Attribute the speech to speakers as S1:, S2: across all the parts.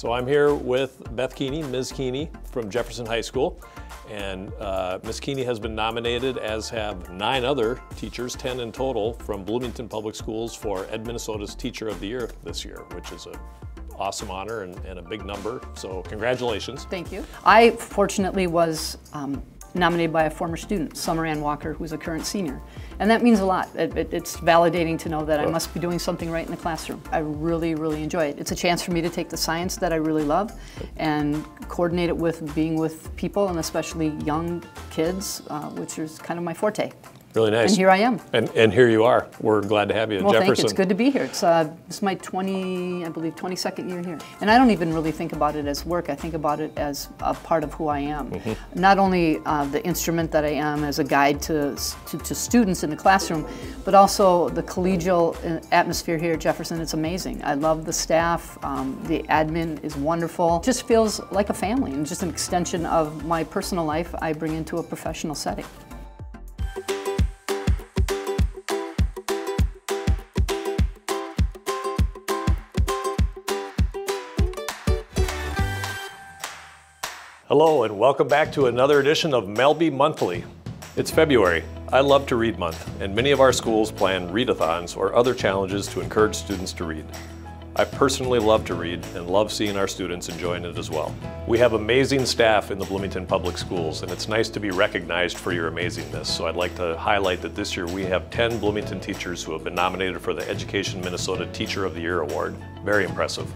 S1: So I'm here with Beth Kiene, Ms. Kiene from Jefferson High School. And uh, Ms. Kiene has been nominated, as have nine other teachers, 10 in total, from Bloomington Public Schools for Ed Minnesota's Teacher of the Year this year, which is an awesome honor and, and, a big number. So congratulations.
S2: Thank you. I fortunately was um, nominated by a former student, Summer Ann Walker, who's a current senior. And that means a lot. It, it, it's validating to know that I must be doing something right in the classroom. I really, really enjoy it. It's a chance for me to take the science that I really love and coordinate it with being with people and especially young kids, uh, which is kind of my forte.
S1: Really nice.
S2: And here I am.
S1: And, and here you are. We're glad to have you
S2: well,
S1: Jefferson.
S2: Thank you. It's good to be here. It's uh, my 20, I believe, 22nd year here. And I don't even really think about it as work. I think about it as a part of who I am. Mm -hmm. Not only uh, the instrument that I am as a guide to, to, to, students in the classroom, but also the collegial uh, atmosphere here at Jefferson. It's amazing. I love the staff. Um, the admin is wonderful. It just feels like a family and just an extension of my personal life I bring into a professional setting.
S1: Hello and welcome back to another edition of Melbye Monthly. It's February. I love to read month and many of our schools plan readathons or other challenges to encourage students to read. I personally love to read and love seeing our students enjoying it as well. We have amazing staff in the Bloomington Public Schools and it's nice to be recognized for your amazingness. So I'd like to highlight that this year we have 10 Bloomington teachers who have been nominated for the Education Minnesota Teacher of the Year Award. Very impressive.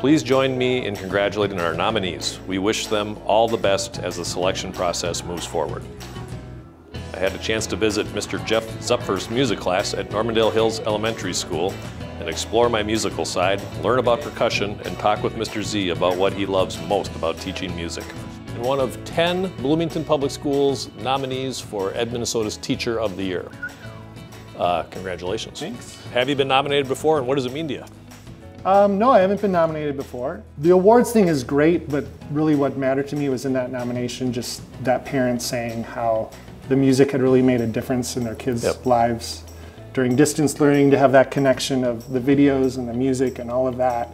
S1: Please join me in congratulating our nominees. We wish them all the best as the selection process moves forward. I had a chance to visit Mr. Jeff Zupfer's music class at Normandale Hills Elementary School and explore my musical side, learn about percussion, and talk with Mr. Z about what he loves most about teaching music. And one of 10 Bloomington Public Schools nominees for Ed Minnesota's Teacher of the Year. Uh, congratulations.
S3: Thanks.
S1: Have you been nominated before and what does it mean to you?
S3: Um, no, I haven't been nominated before. The awards thing is great, but really what mattered to me was in that nomination, just that parent saying how the music had really made a difference in their kids' yep. lives during distance learning, to have that connection of the videos and the music and all of that.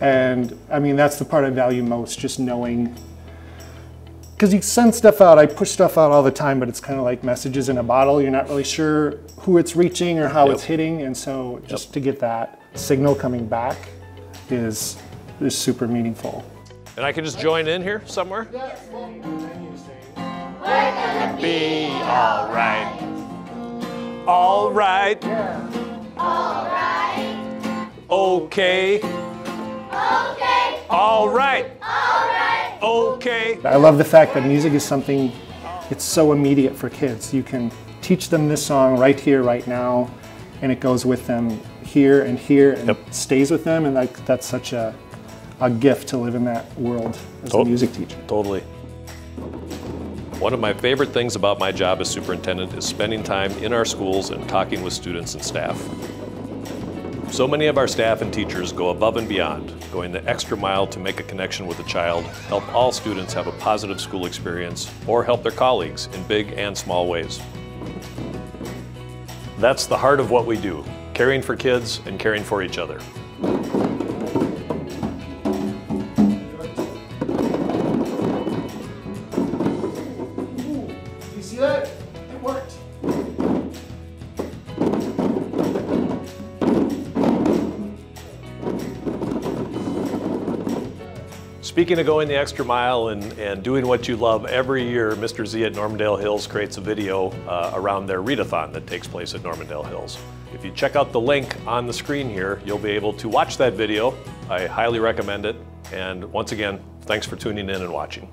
S3: And I mean, that's the part I value most, just knowing. Because you send stuff out, I push stuff out all the time, but it's kind of like messages in a bottle. You're not really sure who it's reaching or how yep. it's hitting. And so just yep. to get that signal coming back is, is super meaningful.
S1: And I can just join in here somewhere?
S4: Yes. We're gonna be all right.
S1: All right.
S4: Yeah. All right.
S1: Okay.
S4: Okay.
S1: All right.
S4: All right.
S1: Okay.
S3: I love the fact that music is something, it's so immediate for kids. You can teach them this song right here, right now, and it goes with them here and here and yep. stays with them. And like that's such a, a gift to live in that world as a music teacher.
S1: Totally. One of my favorite things about my job as superintendent is spending time in our schools and talking with students and staff. So many of our staff and teachers go above and beyond, going the extra mile to make a connection with a child, help all students have a positive school experience, or help their colleagues in big and small ways. That's the heart of what we do, caring for kids and caring for each other. Speaking of going the extra mile and, and doing what you love, every year Mr. Z at Normandale Hills creates a video uh, around their readathon that takes place at Normandale Hills. If you check out the link on the screen here, you'll be able to watch that video. I highly recommend it. And once again, thanks for tuning in and watching.